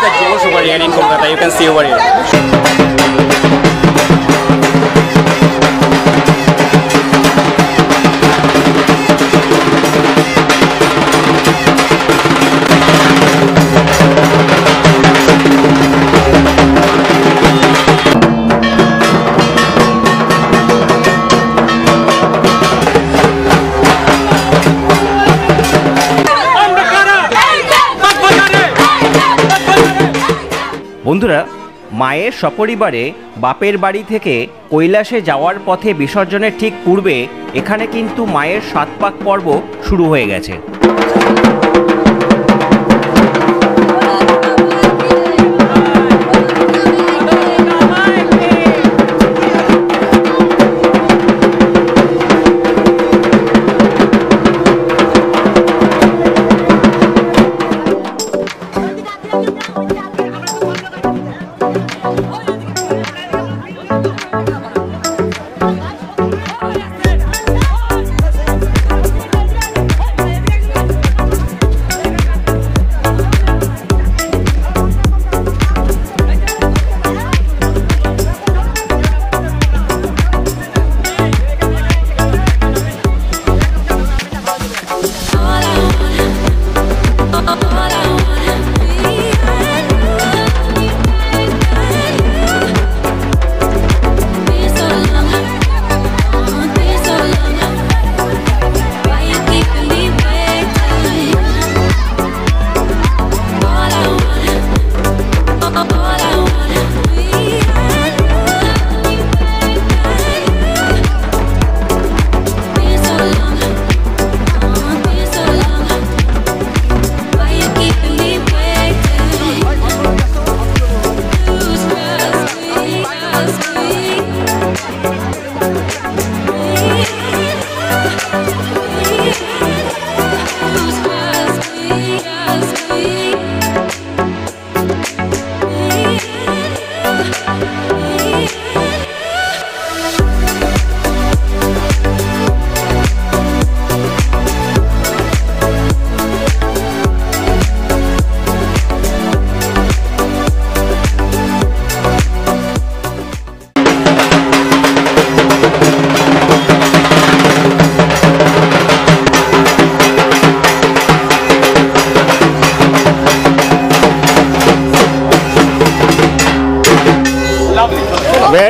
the over here in Kolkata. You can see over here. বন্ধুরা, মায়ের সপরিবারে বাপের বাড়ি থেকে কৈলাসে যাওয়ার পথে বিসর্জনের ঠিক পূর্বে এখানে কিন্তু মায়ের সাতপাক পর্ব শুরু হয়ে গেছে।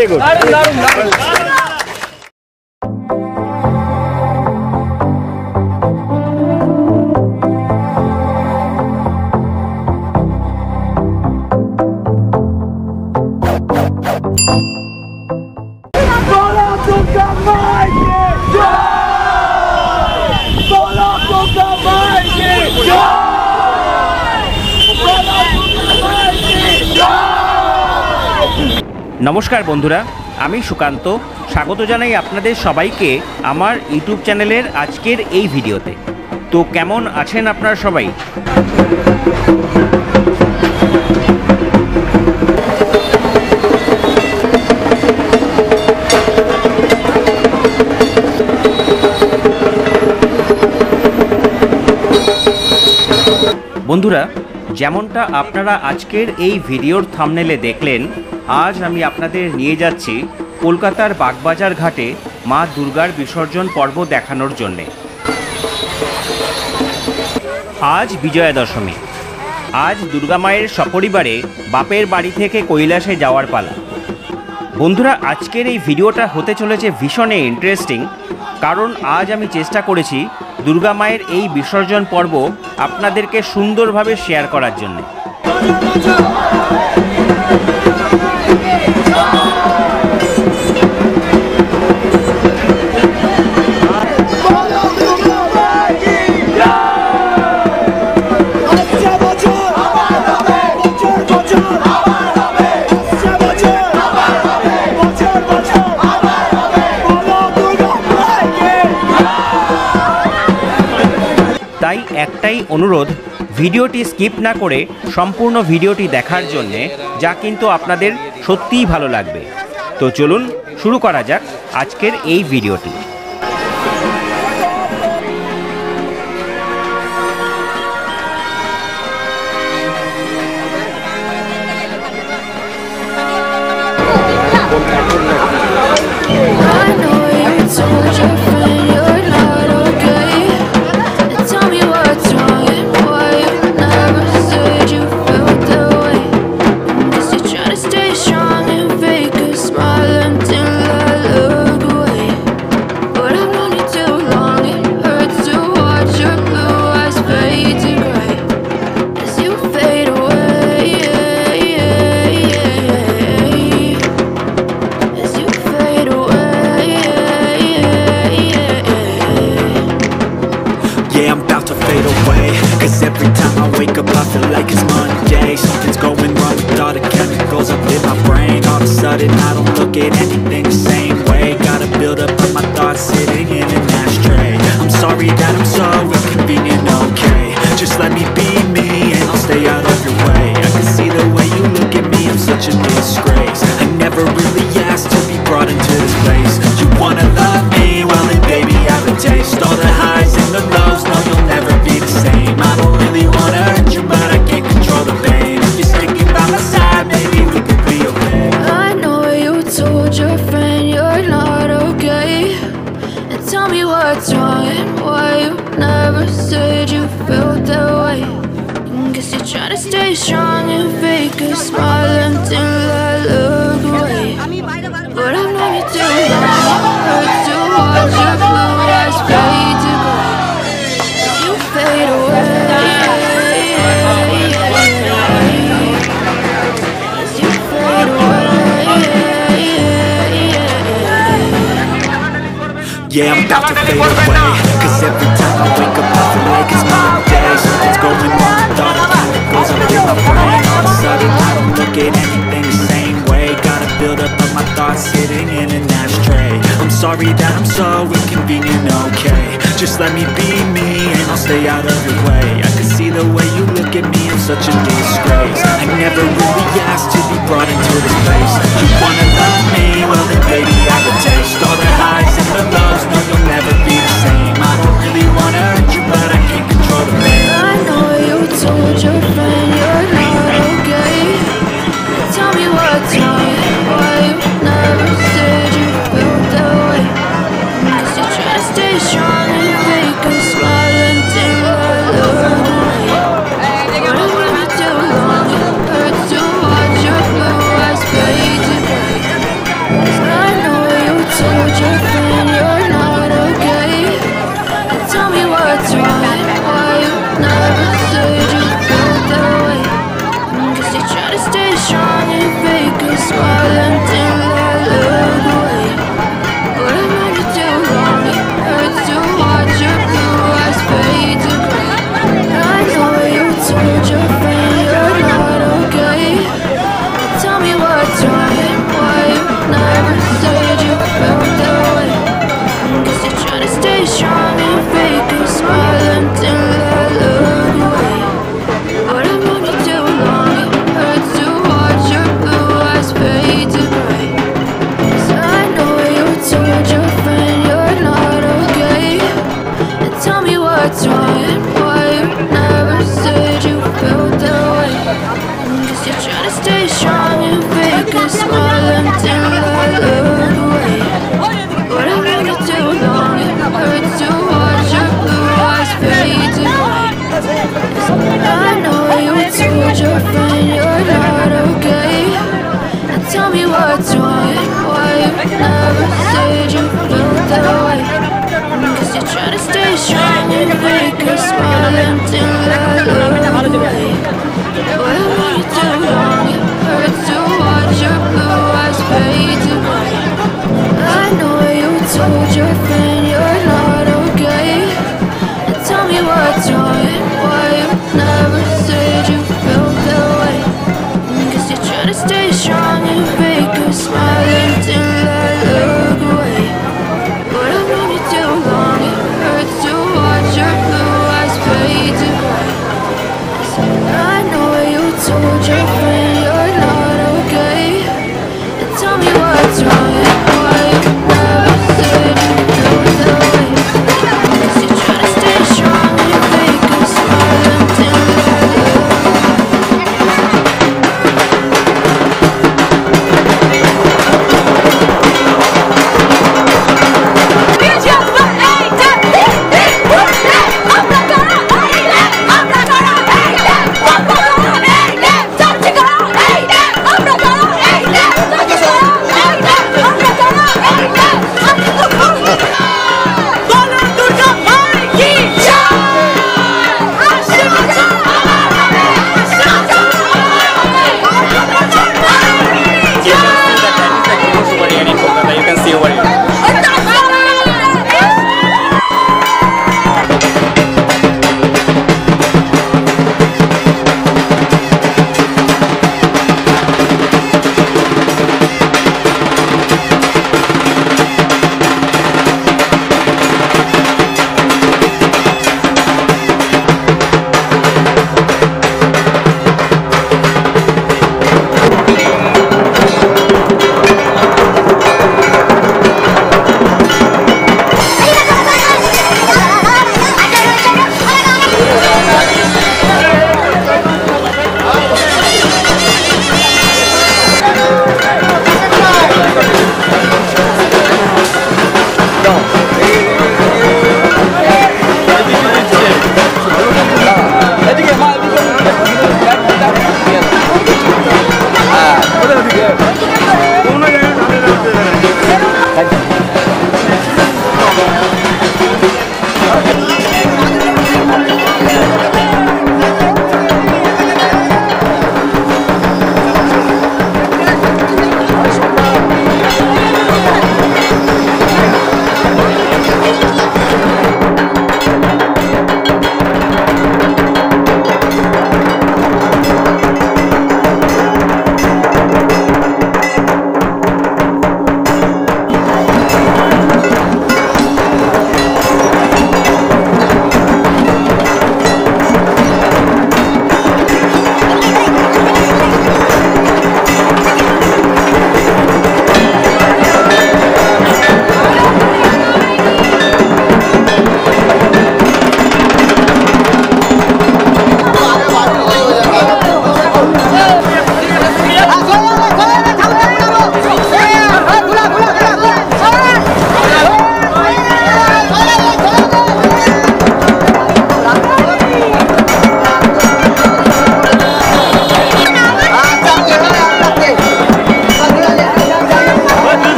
वेरी गुड নমস্কার বন্ধুরা, আমি সুকান্ত। স্বাগত জানাই আপনাদের সবাইকে আমার ইউটিউব চ্যানেলের আজকের এই ভিডিওতে। তো কেমন আছেন আপনারা সবাই? বন্ধুরা যেমনটা আপনারা আজকের এই ভিডিওর থামনেলে দেখলেন, আজ আমি আপনাদের নিয়ে যাচ্ছি কলকাতার বাগবাজার ঘাটে মা দুর্গার বিসর্জন পর্ব দেখানোর জন্যে। আজ বিজয়া দশমী আজ দুর্গা মায়ের সপরিবারে বাপের বাড়ি থেকে কৈলাসে যাওয়ার পালা। বন্ধুরা, আজকের এই ভিডিওটা হতে চলেছে ভীষণই ইন্টারেস্টিং কারণ আজ আমি চেষ্টা করেছি দুর্গা মায়ের এই বিসর্জন পর্ব আপনাদেরকে সুন্দরভাবে শেয়ার করার জন্য। একটাই অনুরোধ, ভিডিওটি স্কিপ না করে সম্পূর্ণ ভিডিওটি দেখার জন্যে যা কিন্তু আপনাদের সত্যিই ভালো লাগবে। তো চলুন শুরু করা যাক আজকের এই ভিডিওটি। in an ashtray I'm sorry that I'm so inconvenient, okay. Just let me be me and I'll stay out of your way. I can see the way you look at me, I'm such a disgrace. I never really said you felt that way. And guess you're trying to stay strong and fake a smile until I look away. But I've known you too long. Hurt to watch your blue eyes fade away. You fade away. Yeah, I'm about to fade away. Every time I wake up I feel like it's Monday Something's going on, the thought of it goes up in my brain. All of a sudden I don't look at anything the same way. Gotta build up of my thoughts sitting in an ashtray. I'm sorry that I'm so inconvenient, okay. Just let me be me and I'll stay out of your way. I can see the way you look at me, I'm such a disgrace. I never really asked to be brought into this place. You wanna love me, well then baby I have a taste. All the highs and the lows, no you'll never you wanna to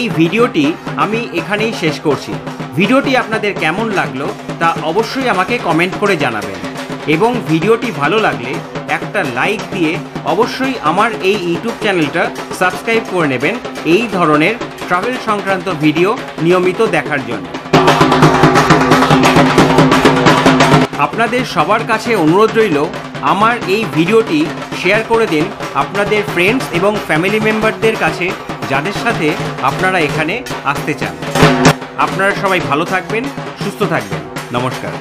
এই ভিডিওটি আমি এখানেই শেষ করছি। ভিডিওটি আপনাদের কেমন লাগল তা অবশ্যই আমাকে কমেন্ট করে জানাবেন। এবং ভিডিওটি ভালো লাগলে একটা লাইক দিয়ে অবশ্যই আমার এই ইউটিউব চ্যানেলটা সাবস্ক্রাইব করে নেবেন এই ধরনের ট্রাভেল সংক্রান্ত ভিডিও নিয়মিত দেখার জন্য। আপনাদের সবার কাছে অনুরোধ রইল, আমার এই ভিডিওটি শেয়ার করে দিন আপনাদের ফ্রেন্ডস এবং ফ্যামিলি মেম্বারদের কাছে। যাদের সাথে আপনারা এখানে আসতে চান। আপনারা সবাই ভালো থাকবেন সুস্থ থাকবেন। নমস্কার।